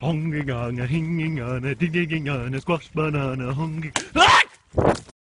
Hungry on a hinging on a digging on a squash banana hungry. Ah!